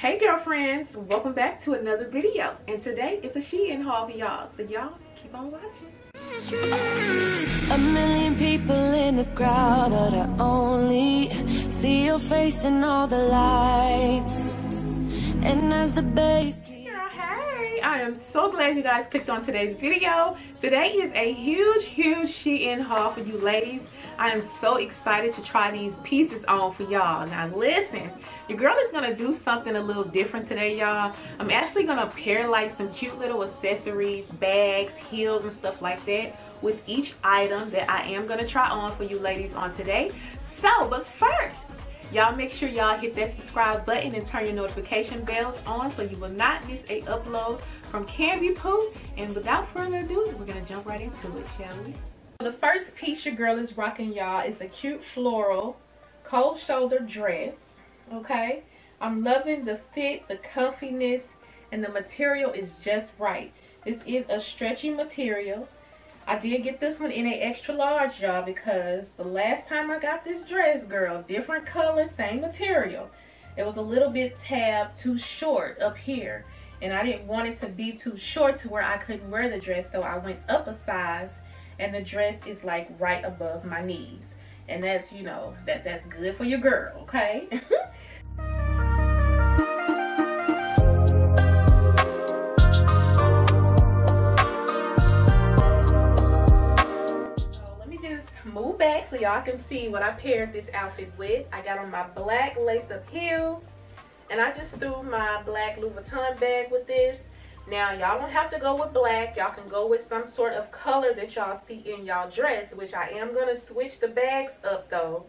Hey girlfriends, welcome back to another video. And today is a Shein haul for y'all. So y'all keep on watching. A million people in the crowd, but I only see your face in all the lights. And as the bass hey! I am so glad you guys clicked on today's video. Today is a huge, huge Shein haul for you ladies. I am so excited to try these pieces on for y'all. Now listen, your girl is gonna do something a little different today, y'all. I'm actually gonna pair like some cute little accessories, bags, heels, and stuff like that with each item that I am gonna try on for you ladies on today. So, but first, y'all make sure y'all hit that subscribe button and turn your notification bells on so you will not miss a upload from Candy Poo. And without further ado, we're gonna jump right into it, shall we? The first piece your girl is rocking, y'all, is a cute floral cold shoulder dress. Okay, I'm loving the fit, the comfiness, and the material is just right. This is a stretchy material. I did get this one in a extra large, y'all, because the last time I got this dress, girl, different color, same material. It was a little bit tab too short up here. And I didn't want it to be too short to where I couldn't wear the dress, so I went up a size and the dress is like right above my knees. And that's you know that that's good for your girl okay? Let me just move back so y'all can see what I paired this outfit with. I got on my black lace-up heels and I just threw my black Louis Vuitton bag with this now, y'all don't have to go with black. Y'all can go with some sort of color that y'all see in y'all dress, which I am going to switch the bags up though.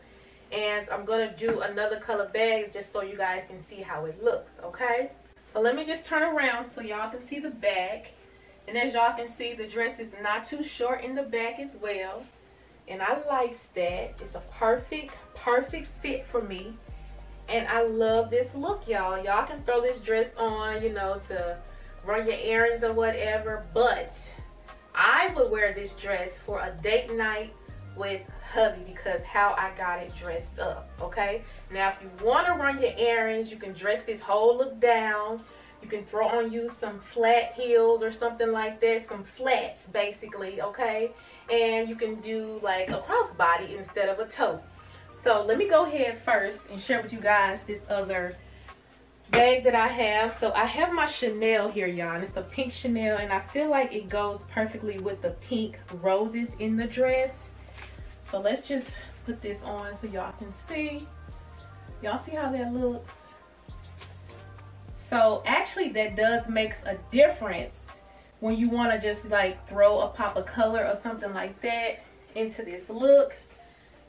And I'm going to do another color bags just so you guys can see how it looks, okay? So let me just turn around so y'all can see the back. And as y'all can see, the dress is not too short in the back as well. And I likes that. It's a perfect, perfect fit for me. And I love this look, y'all. Y'all can throw this dress on, you know, to run your errands or whatever. But I would wear this dress for a date night with hubby because how I got it dressed up, okay? Now, if you want to run your errands, you can dress this whole look down. You can throw on you some flat heels or something like that, some flats basically, okay? And you can do like a crossbody instead of a toe. So let me go ahead first and share with you guys this other bag that I have. So I have my Chanel here, y'all. It's a pink Chanel. And I feel like it goes perfectly with the pink roses in the dress. So let's just put this on so y'all can see. Y'all see how that looks? So actually that does makes a difference when you want to just like throw a pop of color or something like that into this look.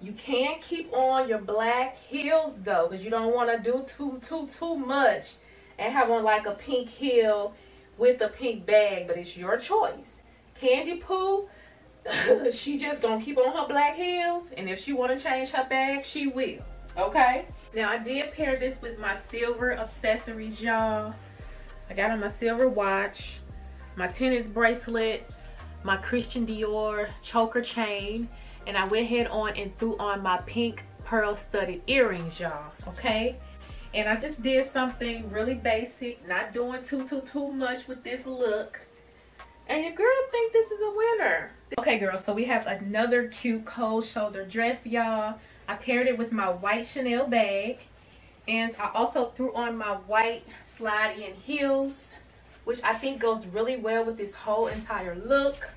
You can keep on your black heels though, because you don't want to do too, too, too much and have on like a pink heel with a pink bag, but it's your choice. Candy Poo, she just gonna keep on her black heels, and if she want to change her bag, she will. Okay? Now, I did pair this with my silver accessories, y'all. I got on my silver watch, my tennis bracelet, my Christian Dior choker chain, and I went ahead on and threw on my pink pearl studded earrings y'all okay? And I just did something really basic not doing too too too much with this look. And your girl think this is a winner. Okay girls so we have another cute cold shoulder dress y'all. I paired it with my white Chanel bag. And I also threw on my white slide in heels which I think goes really well with this whole entire look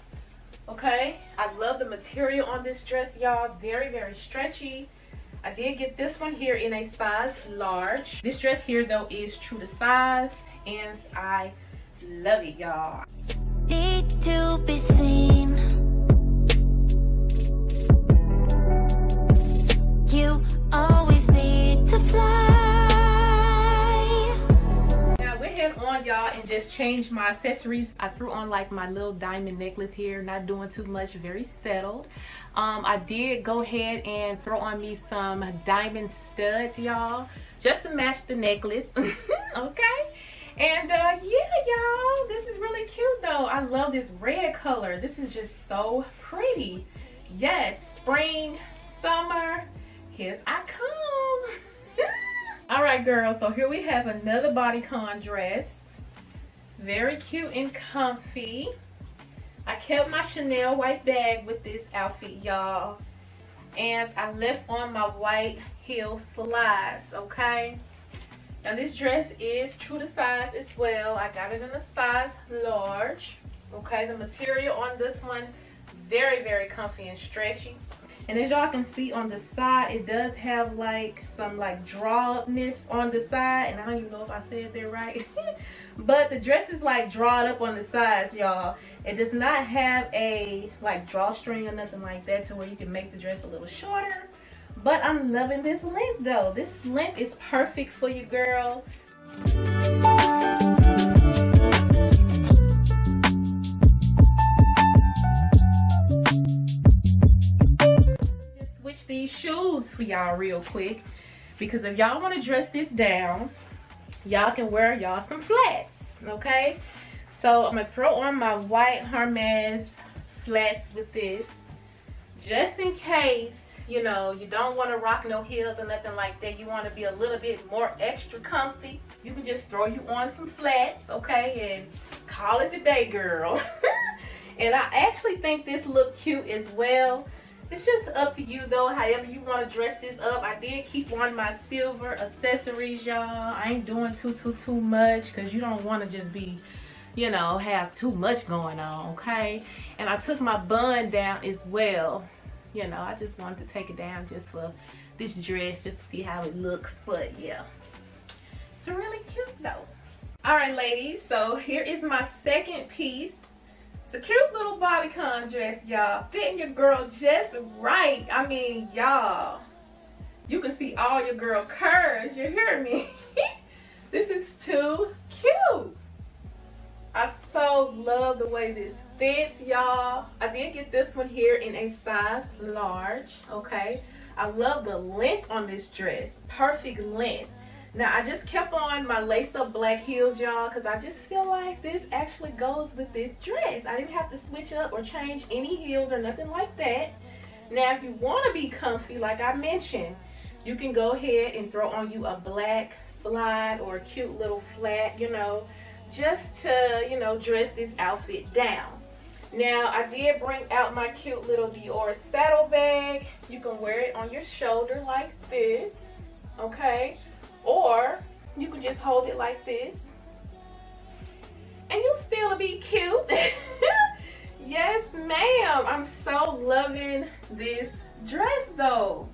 okay? I love the material on this dress y'all. Very very stretchy. I did get this one here in a size large. This dress here though is true to size and i love it y'all. Need to be seen on y'all and just changed my accessories. I threw on like my little diamond necklace here not doing too much very settled. Um, i did go ahead and throw on me some diamond studs y'all just to match the necklace okay? And uh, yeah y'all this is really cute though. I love this red color. This is just so pretty. Yes spring summer here's i come. All right, girls, so here we have another bodycon dress. Very cute and comfy. I kept my Chanel white bag with this outfit, y'all. And I left on my white heel slides, okay? Now this dress is true to size as well. I got it in a size large. Okay, the material on this one, very, very comfy and stretchy. And as y'all can see on the side, it does have like some like draw-upness on the side. And I don't even know if I said that right. but the dress is like drawed up on the sides, y'all. It does not have a like drawstring or nothing like that to where you can make the dress a little shorter. But I'm loving this length though. This length is perfect for you, girl. Switch these shoes for y'all real quick. Because if y'all want to dress this down, y'all can wear y'all some flats, okay? So I'm to throw on my white Hermes flats with this. Just in case, you know, you don't want to rock no heels or nothing like that. You want to be a little bit more extra comfy. You can just throw you on some flats, okay? And call it the day, girl. and I actually think this look cute as well. It's just up to you though, however you want to dress this up. I did keep on my silver accessories, y'all. I ain't doing too, too, too much because you don't want to just be, you know, have too much going on, okay? And I took my bun down as well. You know, I just wanted to take it down just for this dress, just to see how it looks. But yeah, it's really cute though. All right, ladies, so here is my second piece. A cute little bodycon dress, y'all. Fitting your girl just right. I mean, y'all, you can see all your girl curves. You hear me? this is too cute. I so love the way this fits, y'all. I did get this one here in a size large, okay? I love the length on this dress. Perfect length. Now, I just kept on my lace-up black heels, y'all, because I just feel like this actually goes with this dress. I didn't have to switch up or change any heels or nothing like that. Now, if you want to be comfy, like I mentioned, you can go ahead and throw on you a black slide or a cute little flat, you know, just to, you know, dress this outfit down. Now, I did bring out my cute little Dior saddle bag. You can wear it on your shoulder like this, okay? Or you can just hold it like this. And you'll still be cute. yes, ma'am. I'm so loving this dress though.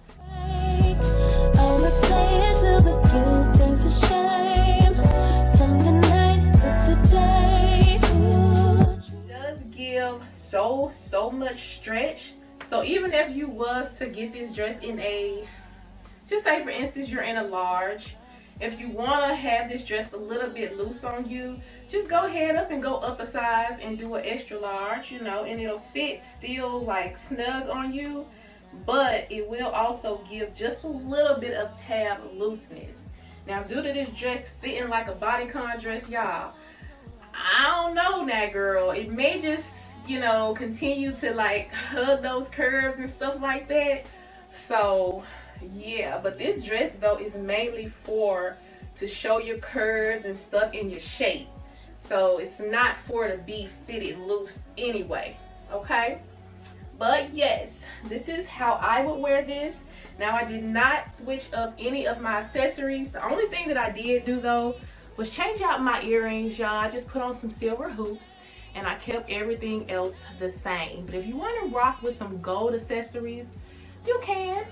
does give so so much stretch so even if you was to get this dress in a just say for instance you're in a large if you want to have this dress a little bit loose on you, just go ahead up and go up a size and do an extra large, you know, and it'll fit still like snug on you, but it will also give just a little bit of tab looseness. Now, due to this dress fitting like a bodycon dress, y'all, I don't know that girl. It may just, you know, continue to like hug those curves and stuff like that. So, yeah but this dress though is mainly for to show your curves and stuff in your shape. So it's not for to be fitted loose anyway okay? But yes this is how I would wear this. Now I did not switch up any of my accessories. The only thing that I did do though was change out my earrings y'all. I just put on some silver hoops and I kept everything else the same. But if you want to rock with some gold accessories you can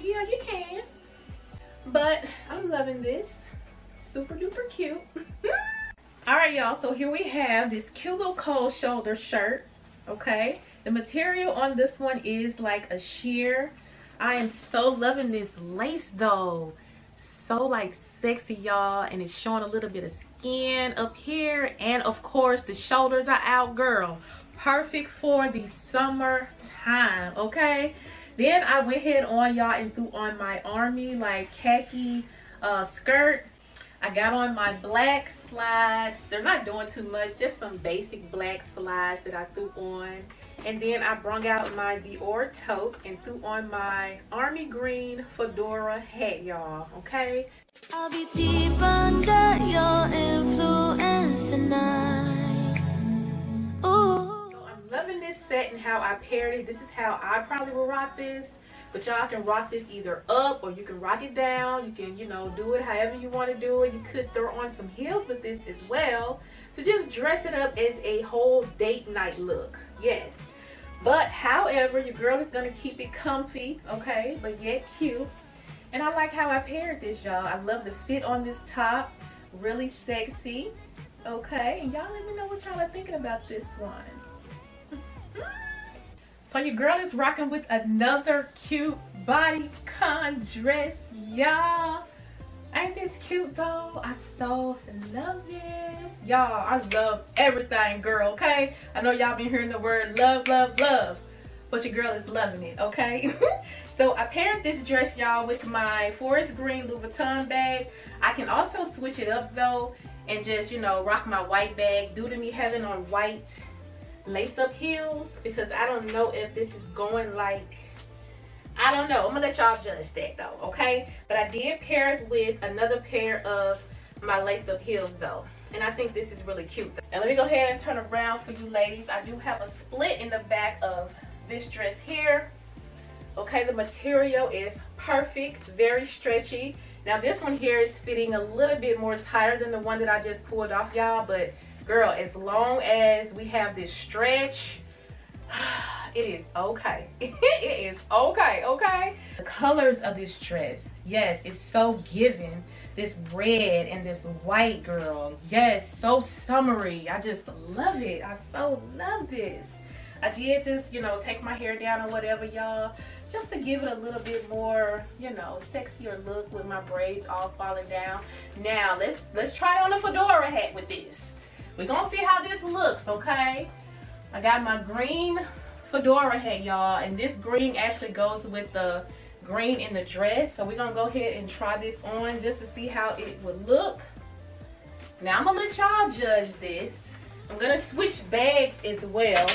yeah, you can. But I'm loving this. Super duper cute. All right, y'all. So here we have this cute little cold shoulder shirt. Okay. The material on this one is like a sheer. I am so loving this lace though. So like sexy, y'all. And it's showing a little bit of skin up here. And of course, the shoulders are out, girl. Perfect for the summer time, okay? Then I went ahead on y'all and threw on my army like khaki uh, skirt. I got on my black slides. They're not doing too much, just some basic black slides that I threw on. And then I brung out my Dior tote and threw on my army green fedora hat, y'all, okay? I'll be deep under your influence tonight. Ooh. So loving this set and how I paired it. This is how I probably will rock this. But y'all can rock this either up or you can rock it down. You can, you know, do it however you want to do it. You could throw on some heels with this as well. To just dress it up as a whole date night look. Yes. But however, your girl is going to keep it comfy, okay, but yet cute. And I like how I paired this, y'all. I love the fit on this top. Really sexy. Okay, and y'all let me know what y'all are thinking about this one. So your girl is rocking with another cute bodycon dress, y'all. Ain't this cute though? I so love this. Y'all, I love everything, girl, okay? I know y'all been hearing the word love, love, love. But your girl is loving it, okay? so I paired this dress, y'all, with my forest green Louis Vuitton bag. I can also switch it up though and just, you know, rock my white bag. Due to me having on white lace-up heels because I don't know if this is going like I don't know. I'm gonna let y'all judge that though, okay? But I did pair it with another pair of my lace-up heels though. And I think this is really cute. And let me go ahead and turn around for you ladies. I do have a split in the back of this dress here. Okay, the material is perfect, very stretchy. Now this one here is fitting a little bit more tighter than the one that I just pulled off, y'all. But girl, as long as we have this stretch, it is okay. it is okay, okay? The colors of this dress, yes, it's so giving. This red and this white girl, yes, so summery. I just love it. I so love this. I did just, you know, take my hair down or whatever, y'all, just to give it a little bit more, you know, sexier look with my braids all falling down. Now, let's let's try on a fedora hat with this. We're gonna see how this looks, okay? I got my green fedora hat, y'all. And this green actually goes with the green in the dress. So we're to go ahead and try this on just to see how it would look. Now I'm to let y'all judge this. I'm to switch bags as well.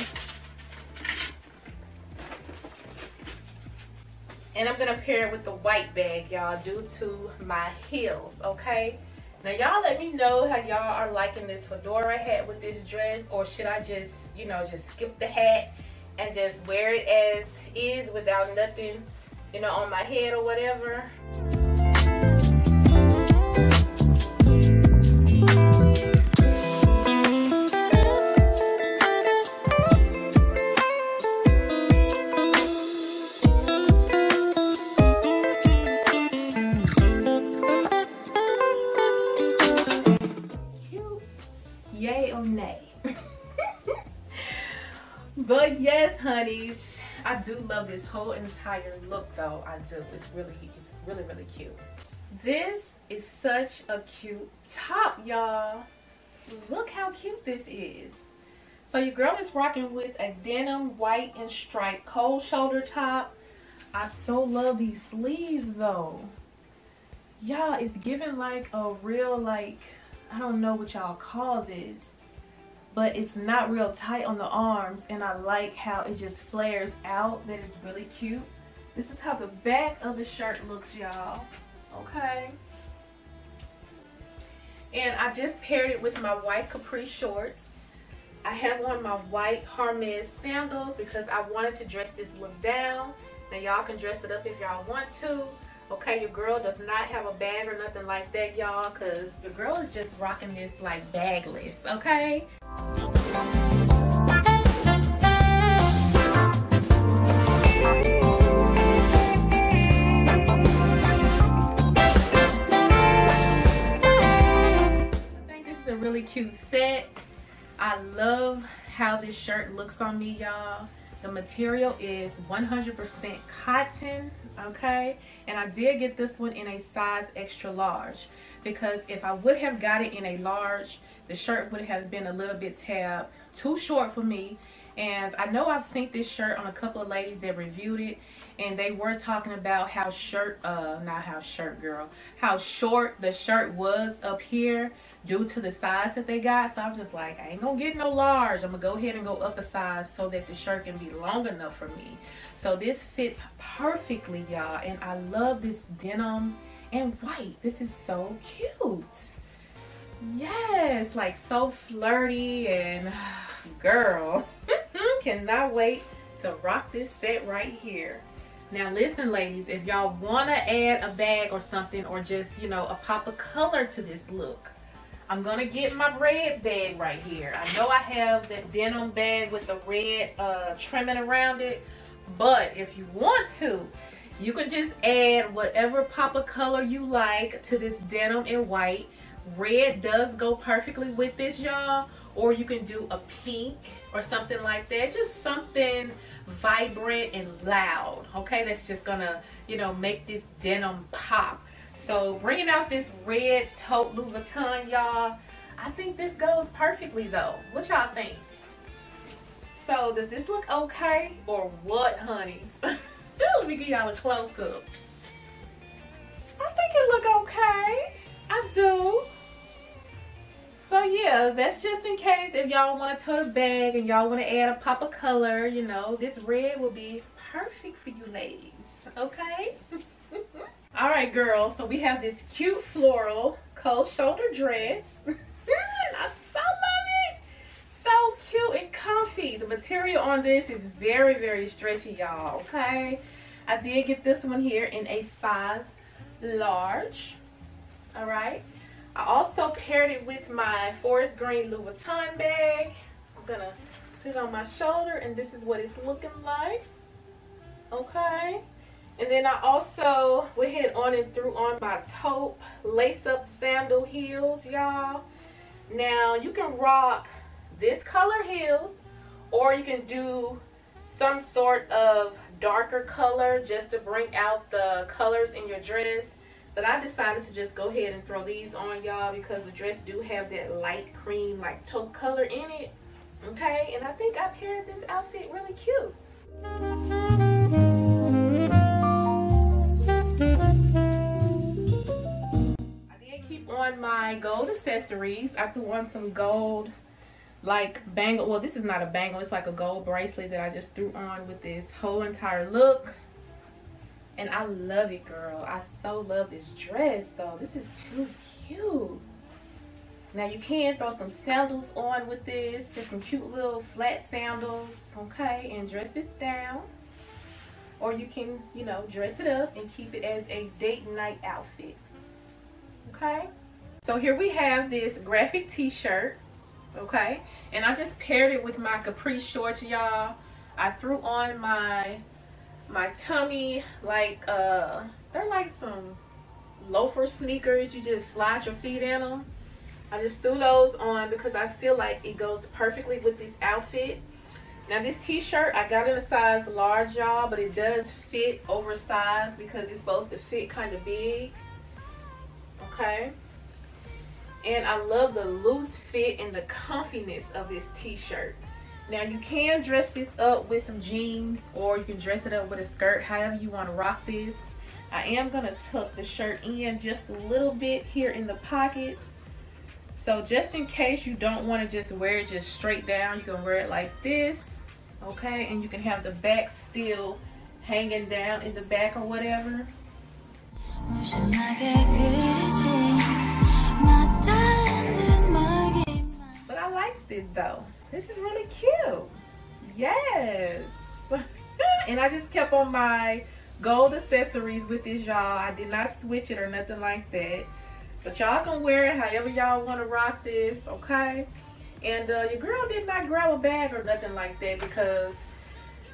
And I'm to pair it with the white bag, y'all, due to my heels, okay? Now, y'all let me know how y'all are liking this fedora hat with this dress. Or should I just, you know, just skip the hat and just wear it as is without nothing, you know, on my head or whatever. This whole entire look though. I do. It's really, it's really, really cute. This is such a cute top, y'all. Look how cute this is. So your girl is rocking with a denim white and striped cold shoulder top. I so love these sleeves though. Y'all, it's giving like a real like, I don't know what y'all call this but it's not real tight on the arms and I like how it just flares out that is really cute. This is how the back of the shirt looks y'all. Okay. And I just paired it with my white capri shorts. I have on my white Hermes sandals because I wanted to dress this look down. Now y'all can dress it up if y'all want to okay your girl does not have a bag or nothing like that y'all because your girl is just rocking this like bagless okay I think this is a really cute set. I love how this shirt looks on me, y'all. The material is 100% cotton, okay? And I did get this one in a size extra large because if I would have got it in a large, the shirt would have been a little bit tab, too short for me. And I know I've seen this shirt on a couple of ladies that reviewed it and they were talking about how shirt uh not how shirt girl how short the shirt was up here due to the size that they got. So i'm just like i ain't gonna get no large. I'm gonna go ahead and go up a size so that the shirt can be long enough for me. So this fits perfectly y'all. And i love this denim and white. This is so cute. Yes like so flirty and girl cannot wait to rock this set right here now listen ladies, if y'all want to add a bag or something or just, you know, a pop of color to this look, I'm going to get my red bag right here. I know I have the denim bag with the red uh, trimming around it, but if you want to, you can just add whatever pop of color you like to this denim and white. Red does go perfectly with this, y'all. Or you can do a pink or something like that. Just something vibrant and loud. Okay that's just gonna you know make this denim pop. So bringing out this red tote Louis Vuitton y'all I think this goes perfectly though. What y'all think? So does this look okay or what honeys let me give y'all a close-up. I think it look okay. I do so yeah, that's just in case if y'all want to tote a bag and y'all want to add a pop of color, you know, this red will be perfect for you ladies, okay? All right, girls, so we have this cute floral cold shoulder dress. I so love it. So cute and comfy. The material on this is very, very stretchy, y'all, okay? I did get this one here in a size large, all right? I also paired it with my forest green Louis Vuitton bag. I'm gonna put it on my shoulder and this is what it's looking like. Okay. And then I also went ahead on and threw on my taupe lace up sandal heels, y'all. Now you can rock this color heels or you can do some sort of darker color just to bring out the colors in your dress. But I decided to just go ahead and throw these on y'all because the dress do have that light cream like taupe color in it. Okay, and I think I paired this outfit really cute. I did keep on my gold accessories. I threw on some gold like bangle. Well, this is not a bangle. It's like a gold bracelet that I just threw on with this whole entire look. And I love it, girl. I so love this dress, though. This is too cute. Now, you can throw some sandals on with this. Just some cute little flat sandals, okay? And dress this down. Or you can, you know, dress it up and keep it as a date night outfit. Okay? So here we have this graphic t-shirt, okay? And I just paired it with my capri shorts, y'all. I threw on my my tummy like uh they're like some loafer sneakers. You just slide your feet in them i just threw those on because i feel like it goes perfectly with this outfit. Now this t-shirt i got in a size large y'all but it does fit oversized because it's supposed to fit kind of big okay? And i love the loose fit and the comfiness of this t-shirt now you can dress this up with some jeans or you can dress it up with a skirt, however you want to rock this. I am going to tuck the shirt in just a little bit here in the pockets. So just in case you don't want to just wear it just straight down, you can wear it like this, okay? And you can have the back still hanging down in the back or whatever. But I like this though. This is really cute. Yes. and I just kept on my gold accessories with this, y'all. I did not switch it or nothing like that. But y'all can wear it however y'all want to rock this, okay? And uh, your girl did not grab a bag or nothing like that because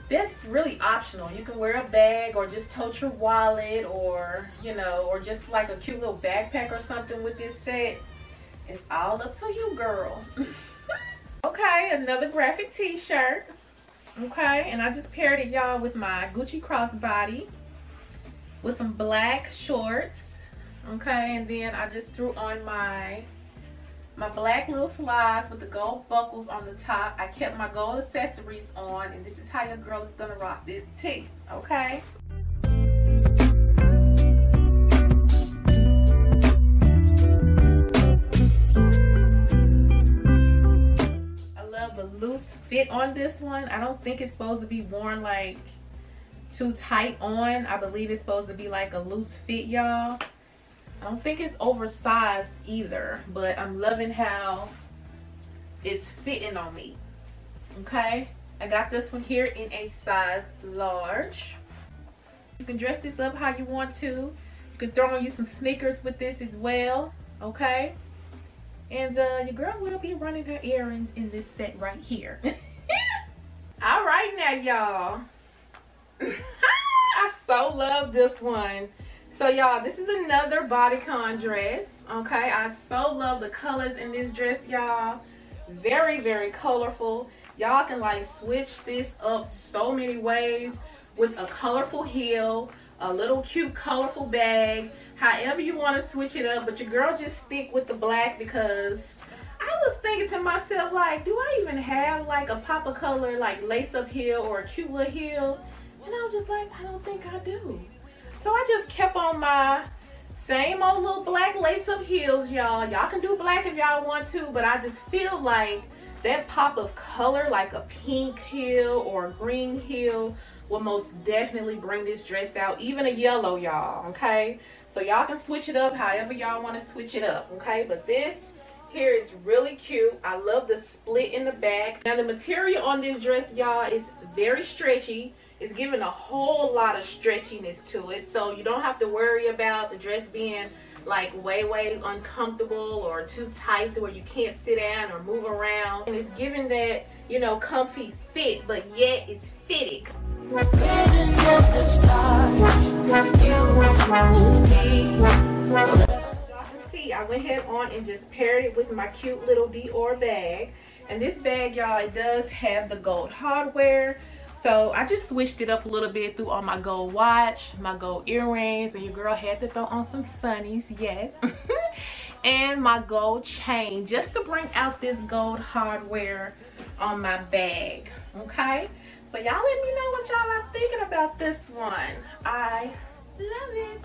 that's really optional. You can wear a bag or just tote your wallet or, you know, or just like a cute little backpack or something with this set. It's all up to you, girl. Okay, another graphic t-shirt. Okay, and I just paired it, y'all, with my Gucci crossbody with some black shorts. Okay, and then I just threw on my my black little slides with the gold buckles on the top. I kept my gold accessories on, and this is how your girl is gonna rock this tee, okay? Loose fit on this one. I don't think it's supposed to be worn like too tight on. I believe it's supposed to be like a loose fit, y'all. I don't think it's oversized either, but I'm loving how it's fitting on me. Okay, I got this one here in a size large. You can dress this up how you want to. You can throw on you some sneakers with this as well. Okay, and uh, your girl will be running her errands in this set right here. All right now, y'all. I so love this one. So y'all, this is another bodycon dress. Okay, I so love the colors in this dress, y'all. Very, very colorful. Y'all can like switch this up so many ways with a colorful heel, a little cute colorful bag, however you want to switch it up. But your girl just stick with the black because I was thinking to myself like, do I even have like a pop of color like lace up heel or a cute little heel? And I was just like, I don't think I do. So I just kept on my same old little black lace-up heels, y'all. Y'all can do black if y'all want to, but I just feel like that pop of color, like a pink heel or a green heel, will most definitely bring this dress out. Even a yellow, y'all, okay? So y'all can switch it up however y'all want to switch it up, okay? But this here is really cute. I love the split in the back. Now the material on this dress, y'all, is very stretchy. It's giving a whole lot of stretchiness to it. So you don't have to worry about the dress being like way, way uncomfortable or too tight to where you can't sit down or move around. And it's giving that, you know, comfy fit, but yet it's fitted. See, I went ahead on and just paired it with my cute little Dior bag. And this bag, y'all, it does have the gold hardware. So I just switched it up a little bit through all my gold watch, my gold earrings, and your girl had to throw on some sunnies, yes. and my gold chain just to bring out this gold hardware on my bag, okay? So y'all let me know what y'all are thinking about this one. I love it.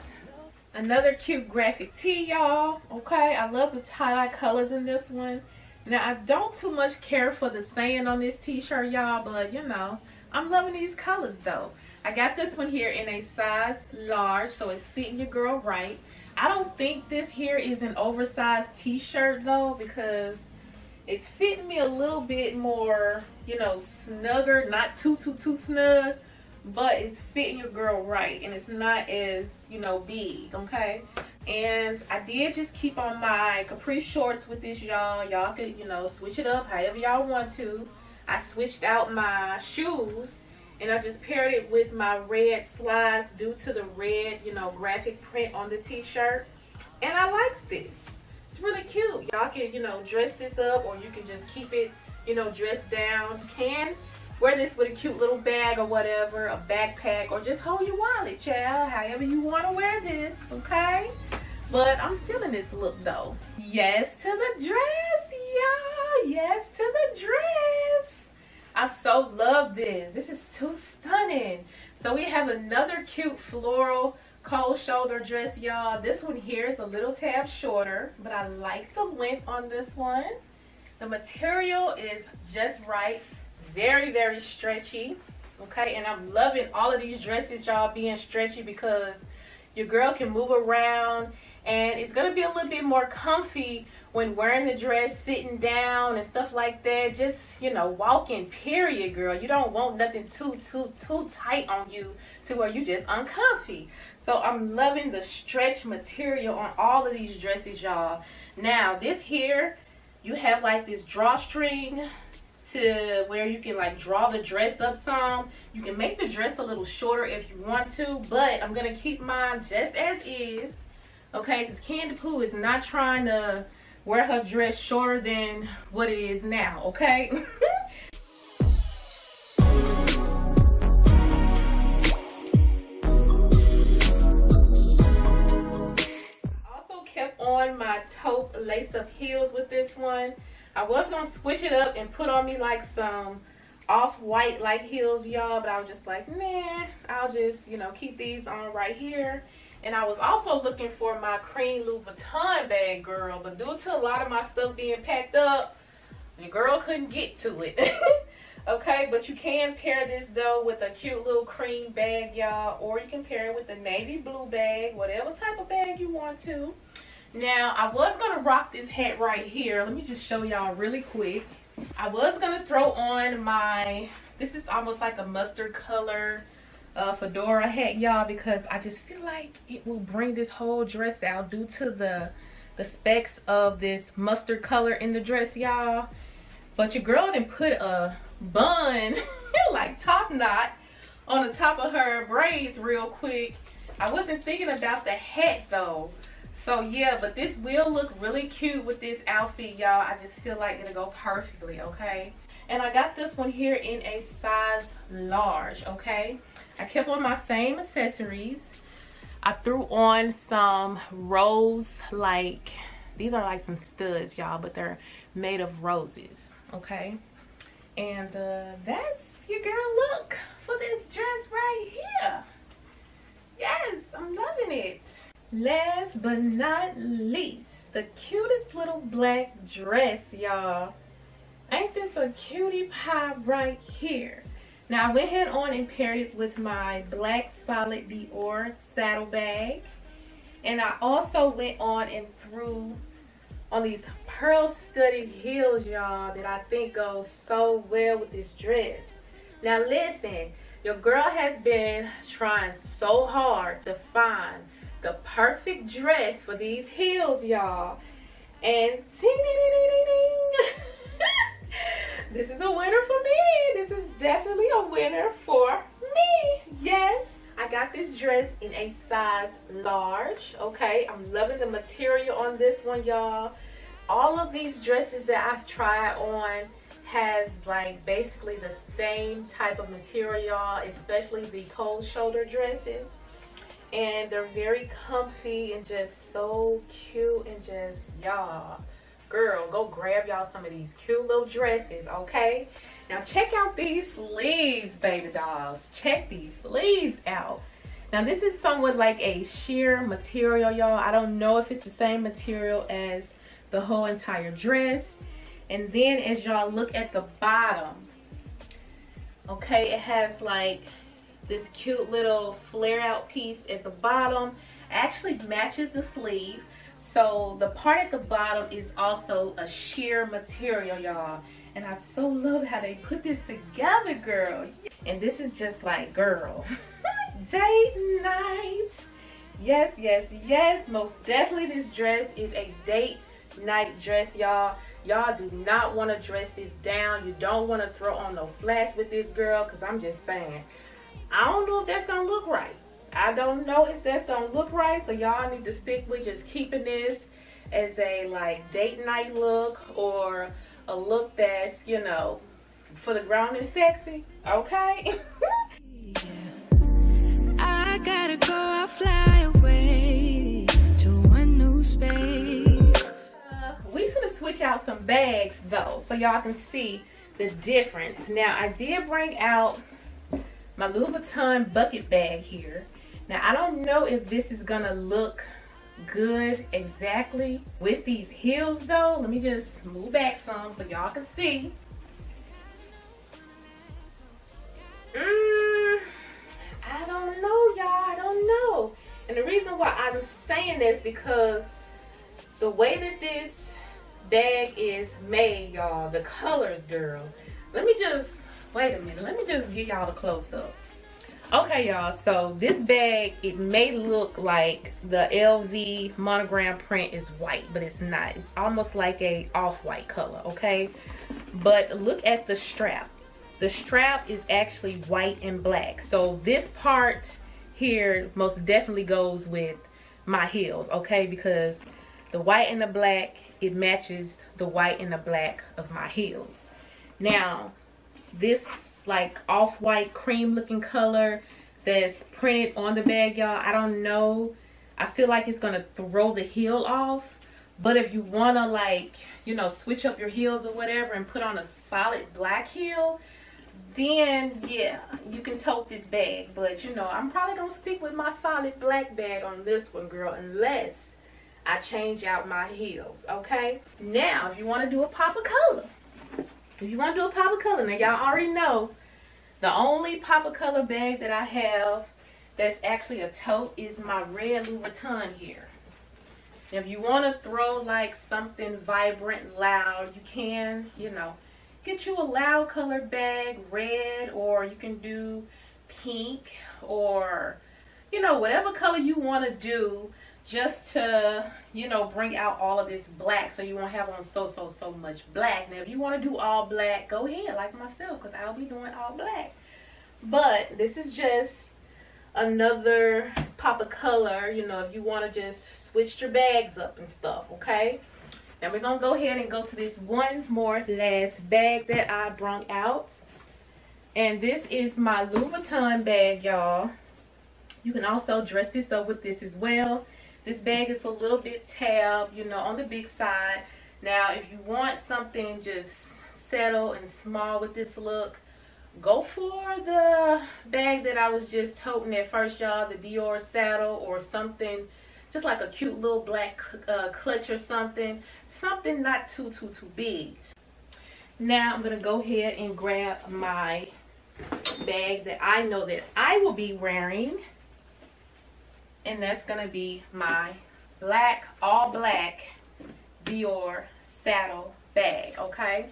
Another cute graphic tee, y'all, okay? I love the tie-dye colors in this one. Now, I don't too much care for the saying on this t-shirt, y'all, but you know, I'm loving these colors though. I got this one here in a size large, so it's fitting your girl right. I don't think this here is an oversized t-shirt though, because it's fitting me a little bit more, you know, snugger, not too, too, too snug, but it's fitting your girl right, and it's not as, you know, big, okay? And I did just keep on my capri shorts with this, y'all. Y'all could, you know, switch it up however y'all want to. I switched out my shoes and I just paired it with my red slides due to the red, you know, graphic print on the t-shirt. And I like this. It's really cute. Y'all can, you know, dress this up or you can just keep it, you know, dressed down. Can wear this with a cute little bag or whatever, a backpack, or just hold your wallet, child. However you want to wear this, okay? But I'm feeling this look though. Yes to the dress, y'all. Yes to the dress. I so love this. This is too stunning. So we have another cute floral cold shoulder dress, y'all. This one here is a little tab shorter, but I like the length on this one. The material is just right. Very, very stretchy. Okay, and I'm loving all of these dresses, y'all, being stretchy because your girl can move around and it's going to be a little bit more comfy when wearing the dress, sitting down and stuff like that, just, you know, walking, period, girl. You don't want nothing too, too, too tight on you to where you just uncomfy. So I'm loving the stretch material on all of these dresses, y'all. Now, this here, you have like this drawstring to where you can like draw the dress up some. You can make the dress a little shorter if you want to, but I'm going to keep mine just as is. Okay, because Candy Poo is not trying to wear her dress shorter than what it is now, okay? on my taupe lace up heels with this one. I was gonna switch it up and put on me like some off-white like heels, y'all, but I was just like, nah, I'll just, you know, keep these on right here. And I was also looking for my cream Louis Vuitton bag, girl, but due to a lot of my stuff being packed up, the girl couldn't get to it. okay, but you can pair this though with a cute little cream bag, y'all, or you can pair it with a navy blue bag, whatever type of bag you want to. Now, I was going to rock this hat right here. Let me just show y'all really quick. I was going to throw on my, this is almost like a mustard color uh, fedora hat, y'all, because I just feel like it will bring this whole dress out due to the, the specs of this mustard color in the dress, y'all. But your girl didn't put a bun, like top knot, on the top of her braids real quick. I wasn't thinking about the hat, though. So yeah, but this will look really cute with this outfit, y'all. I just feel like it'll go perfectly, okay? And I got this one here in a size large, okay? I kept on my same accessories. I threw on some rose, like, these are like some studs, y'all, but they're made of roses, okay? And uh, that's your girl look for this dress right here. Yes, I'm loving it. Last but not least, the cutest little black dress, y'all. Ain't this a cutie pie right here? Now, I went ahead on and paired it with my black solid Dior saddle bag. And I also went on and threw on these pearl studded heels, y'all, that I think goes so well with this dress. Now, listen, your girl has been trying so hard to find the perfect dress for these heels, y'all. And ding, ding, ding, this is a winner for me. This is definitely a winner for me. Yes. I got this dress in a size large, okay? I'm loving the material on this one, y'all. All of these dresses that I've tried on has like basically the same type of material, especially the cold shoulder dresses and they're very comfy and just so cute and just y'all girl go grab y'all some of these cute little dresses okay? Now check out these sleeves baby dolls. Check these sleeves out. Now this is somewhat like a sheer material y'all. I don't know if it's the same material as the whole entire dress. And then as y'all look at the bottom okay it has like this cute little flare out piece at the bottom. Actually matches the sleeve. So the part at the bottom is also a sheer material y'all. And I so love how they put this together girl. And this is just like girl date night. Yes yes yes. Most definitely this dress is a date night dress y'all. Y'all do not want to dress this down. You don't want to throw on no flats with this girl because i'm just saying I don't know if that's gonna look right. I don't know if that's gonna look right. So y'all need to stick with just keeping this as a like date night look or a look that's, you know, for the grown and sexy. Okay? I gotta go, I'll fly away to one new space. Uh, we gonna switch out some bags though, so y'all can see the difference. Now I did bring out my Louis Vuitton bucket bag here. Now, I don't know if this is gonna look good exactly with these heels though. Let me just move back some so y'all can see. Mm, I don't know, y'all. I don't know. And the reason why I'm saying this because the way that this bag is made, y'all, the colors, girl. Let me just Wait a minute. Let me just give y'all a close up. Okay, y'all. So this bag, it may look like the LV monogram print is white, but it's not. It's almost like a off-white color, okay? But look at the strap. The strap is actually white and black. So this part here most definitely goes with my heels, okay? Because the white and the black, it matches the white and the black of my heels. Now, this like off-white cream looking color that's printed on the bag y'all i don't know i feel like it's gonna throw the heel off But if you want to like, you know, switch up your heels or whatever and put on a solid black heel, then yeah, you can tote this bag. But you know, I'm probably going to stick with my solid black bag on this one, girl, unless I change out my heels, okay? Now, if you want to do a pop of color, if you want to do a pop of color, now y'all already know the only pop of color bag that I have that's actually a tote is my red Louboutin here. If you want to throw like something vibrant, and loud, you can, you know, get you a loud color bag, red, or you can do pink or, you know, whatever color you want to do just to, you know, bring out all of this black so you won't have on so, so, so much black. Now, if you want to do all black, go ahead, like myself, because I'll be doing all black. But this is just another pop of color, you know, if you want to just switch your bags up and stuff, okay? Now we're to go ahead and go to this one more last bag that I brought out. And this is my louis vuitton bag, y'all. You can also dress this up with this as well. This bag is a little bit tab, you know, on the big side. Now, if you want something just settle and small with this look, go for the bag that I was just toting at first, y'all, the Dior saddle or something, just like a cute little black uh, clutch or something. Something not too, too, too big. Now, I'm going to go ahead and grab my bag that I know that I will be wearing and that's gonna be my black all black Dior saddle bag okay?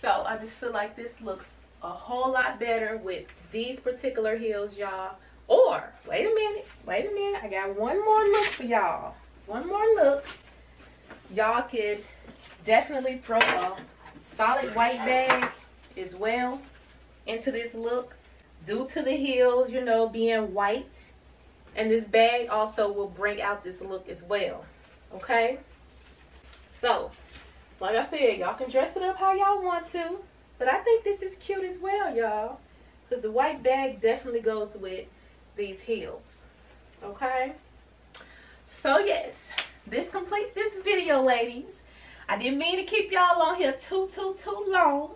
So I just feel like this looks a whole lot better with these particular heels y'all. Or wait a minute wait a minute I got one more look for y'all. One more look. Y'all could definitely throw a solid white bag as well into this look due to the heels you know being white and this bag also will bring out this look as well. Okay? So, like I said, y'all can dress it up how y'all want to. But I think this is cute as well, y'all. Because the white bag definitely goes with these heels. Okay? So, yes. This completes this video, ladies. I didn't mean to keep y'all on here too, too, too long.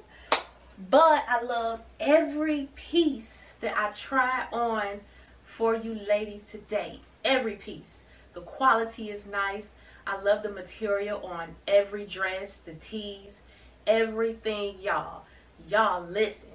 But I love every piece that I try on for you ladies today. Every piece. The quality is nice. I love the material on every dress, the tees, everything, y'all. Y'all, listen.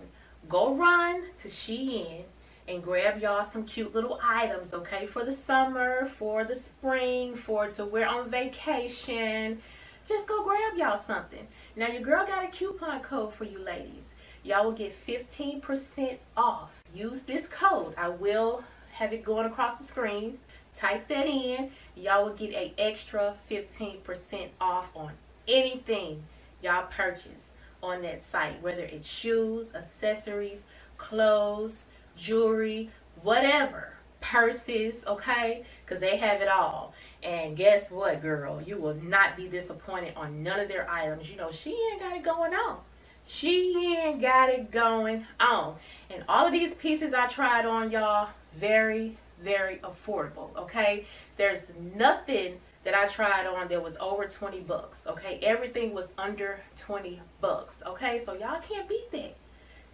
Go run to Shein and grab y'all some cute little items, okay? For the summer, for the spring, for to wear on vacation. Just go grab y'all something. Now, your girl got a coupon code for you ladies. Y'all will get 15% off. Use this code. I will have it going across the screen. Type that in. Y'all will get a extra 15% off on anything y'all purchase on that site. Whether it's shoes, accessories, clothes, jewelry, whatever. Purses, okay? Because they have it all. And guess what, girl? You will not be disappointed on none of their items. You know, she ain't got it going on. Shein got it going on. And all of these pieces I tried on, y'all, very, very affordable, okay? There's nothing that I tried on that was over 20 bucks, okay? Everything was under 20 bucks, okay? So y'all can't beat that.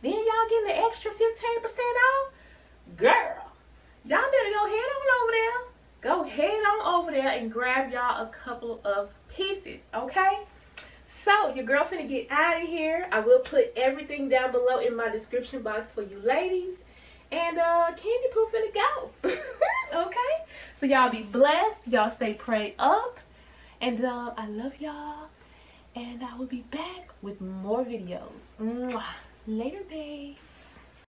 Then y'all getting the extra 15% off? Girl, y'all better go head on over there. Go head on over there and grab y'all a couple of pieces, okay? So, your girl finna get out of here. I will put everything down below in my description box for you ladies. And uh, Candy Poo finna go. okay? So y'all be blessed. Y'all stay prayed up. And uh, I love y'all. And I will be back with more videos. Mwah. Later, babe.